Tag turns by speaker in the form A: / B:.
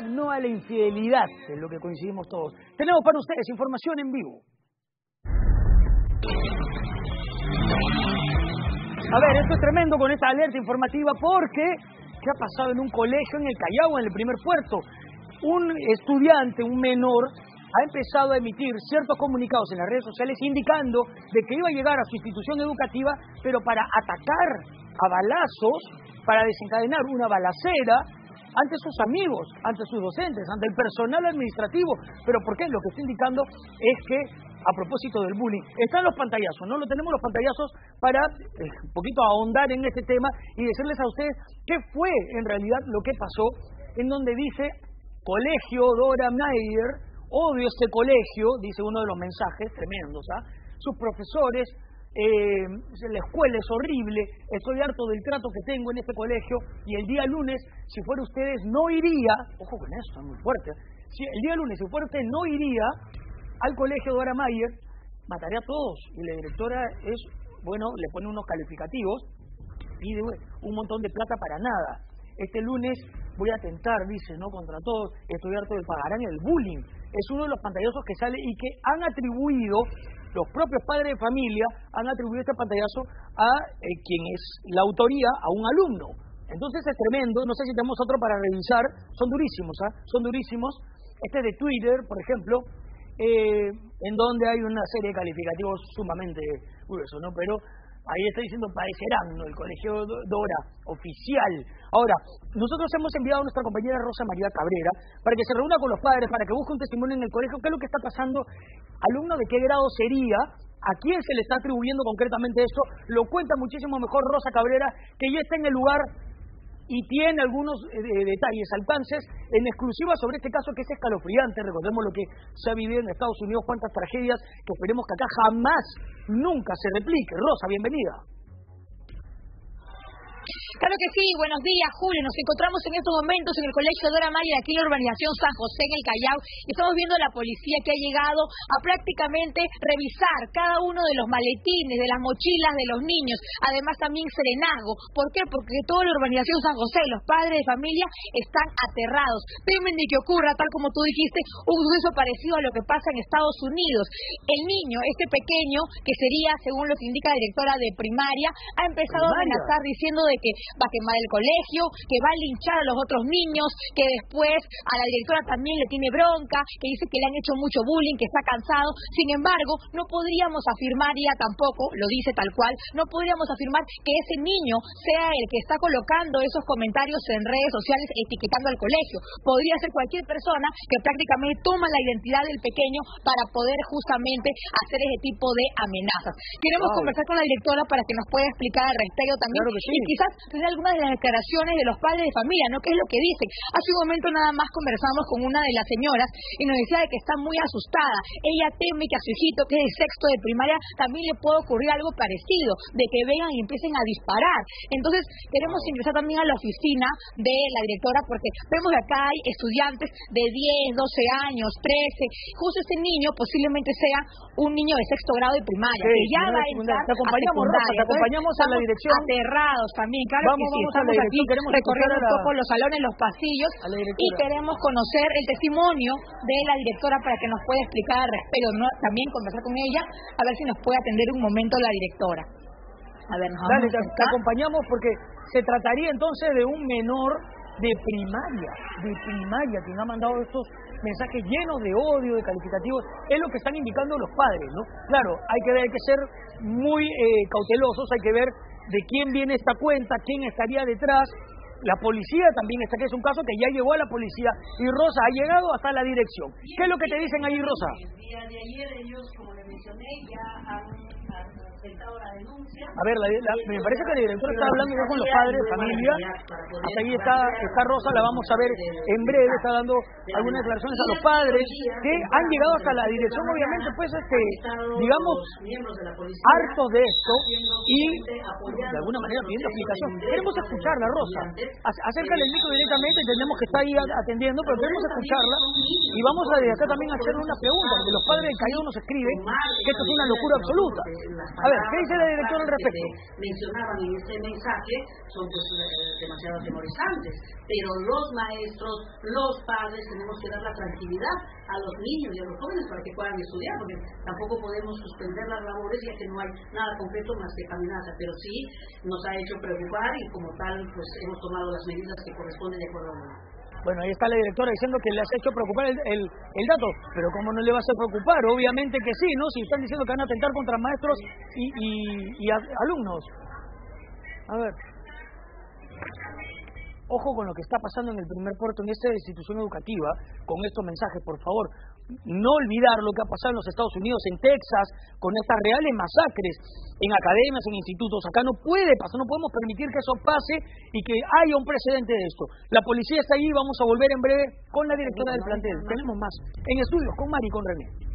A: No a la infidelidad, es lo que coincidimos todos. Tenemos para ustedes información en vivo. A ver, esto es tremendo con esta alerta informativa porque ¿qué ha pasado en un colegio en el Callao, en el primer puerto? Un estudiante, un menor, ha empezado a emitir ciertos comunicados en las redes sociales indicando de que iba a llegar a su institución educativa, pero para atacar a balazos, para desencadenar una balacera ante sus amigos, ante sus docentes, ante el personal administrativo. ¿Pero por qué? Lo que está indicando es que, a propósito del bullying, están los pantallazos, ¿no? Lo tenemos los pantallazos para eh, un poquito ahondar en este tema y decirles a ustedes qué fue en realidad lo que pasó, en donde dice Colegio Dora Mayer, odio este colegio, dice uno de los mensajes tremendos, ¿ah? Sus profesores eh, la escuela es horrible, estoy harto del trato que tengo en este colegio y el día lunes, si fuera ustedes, no iría, ojo con esto, es muy fuerte, si el día lunes, si fuera usted, no iría al colegio de Dora Mayer, mataría a todos y la directora es, bueno, le pone unos calificativos, pide un montón de plata para nada. Este lunes voy a atentar, dice, ¿no? Contra todos, estoy harto del pagarán el bullying. Es uno de los pantallazos que sale y que han atribuido los propios padres de familia han atribuido este pantallazo a eh, quien es la autoría, a un alumno. Entonces es tremendo, no sé si tenemos otro para revisar, son durísimos, ¿ah? son durísimos. Este de Twitter, por ejemplo, eh, en donde hay una serie de calificativos sumamente gruesos, ¿no? Pero Ahí está diciendo parecerán, ¿no? El Colegio Dora, oficial. Ahora, nosotros hemos enviado a nuestra compañera Rosa María Cabrera para que se reúna con los padres, para que busque un testimonio en el colegio, qué es lo que está pasando, alumno de qué grado sería, a quién se le está atribuyendo concretamente esto, lo cuenta muchísimo mejor Rosa Cabrera, que ya está en el lugar y tiene algunos eh, detalles, alcances en exclusiva sobre este caso que es escalofriante. Recordemos lo que se ha vivido en Estados Unidos, cuántas tragedias que esperemos que acá jamás, nunca se replique. Rosa, bienvenida.
B: Claro que sí, buenos días Julio. Nos encontramos en estos momentos en el Colegio Dora Maya, aquí en la urbanización San José, en el Callao, y estamos viendo a la policía que ha llegado a prácticamente revisar cada uno de los maletines, de las mochilas de los niños, además también serenazgo. ¿Por qué? Porque toda la urbanización San José, los padres de familia están aterrados. Temen de que ocurra, tal como tú dijiste, un suceso parecido a lo que pasa en Estados Unidos. El niño, este pequeño, que sería, según lo que indica la directora de primaria, ha empezado a amenazar diciendo de que va a quemar el colegio, que va a linchar a los otros niños, que después a la directora también le tiene bronca, que dice que le han hecho mucho bullying, que está cansado. Sin embargo, no podríamos afirmar, ya tampoco, lo dice tal cual, no podríamos afirmar que ese niño sea el que está colocando esos comentarios en redes sociales etiquetando al colegio. Podría ser cualquier persona que prácticamente toma la identidad del pequeño para poder justamente hacer ese tipo de amenazas. Queremos conversar con la directora para que nos pueda explicar al respecto también y quizás tener algunas de las declaraciones de los padres de familia, ¿no? ¿Qué es lo que dicen? Hace un momento nada más conversamos con una de las señoras y nos decía de que está muy asustada. Ella teme que a su hijito, que es de sexto de primaria, también le pueda ocurrir algo parecido, de que vengan y empiecen a disparar. Entonces, queremos ingresar también a la oficina de la directora porque vemos que acá hay estudiantes de 10, 12 años, 13. Justo este niño posiblemente sea un niño de sexto grado de primaria, que ya va a entrar
A: te acompañamos,
B: a
A: te acompañamos a la dirección.
B: Aterrados también, claro vamos, que sí, estamos aquí recorriendo un poco los salones, los pasillos y queremos conocer el testimonio de la directora para que nos pueda explicar respecto, ¿no? también conversar con ella, a ver si nos puede atender un momento la directora.
A: A ver, nos Dale, te acompañamos porque se trataría entonces de un menor de primaria, de primaria, quien ha mandado estos mensajes llenos de odio, de calificativos, es lo que están indicando los padres, ¿no? Claro, hay que, hay que ser muy eh, cautelosos, hay que ver de quién viene esta cuenta, quién estaría detrás. La policía también está, que es un caso que ya llegó a la policía y Rosa ha llegado hasta la dirección. ¿Qué es lo que te dicen ahí, Rosa?
C: El ayer ellos, como le mencioné, ya han
A: a ver, me parece que la directora está hablando ya con los padres, familia. Hasta ahí está, está Rosa, la vamos a ver en breve, está dando algunas declaraciones a los padres que han llegado hasta la dirección, obviamente, pues, este, digamos, hartos de esto y de alguna manera pidiendo explicación. Queremos escucharla, Rosa. Acércale el micro directamente, entendemos que está ahí atendiendo, pero queremos escucharla Y vamos a desde acá también a hacer una pregunta, porque los padres del Callao nos escriben que esto es una locura absoluta. A ver, ¿qué dice la directora al respecto?
C: mencionaban en este mensaje son pues eh, demasiado atemorizantes, pero los maestros, los padres tenemos que dar la tranquilidad a los niños y a los jóvenes para que puedan estudiar, porque tampoco podemos suspender las labores ya que no hay nada concreto más que caminata, pero sí nos ha hecho preocupar y como tal pues hemos tomado las medidas que corresponden de acuerdo a la
A: bueno, ahí está la directora diciendo que le has hecho preocupar el, el, dato, pero ¿cómo no le vas a preocupar? Obviamente que sí, ¿no? Si están diciendo que van a atentar contra maestros y, y, y alumnos. A ver. Ojo con lo que está pasando en el primer puerto, en esta institución educativa, con estos mensajes, por favor. No olvidar lo que ha pasado en los Estados Unidos, en Texas, con estas reales masacres en academias, en institutos. Acá no puede pasar, no podemos permitir que eso pase y que haya un precedente de esto. La policía está ahí, vamos a volver en breve con la directora del plantel. Tenemos más en estudios con Mari y con René.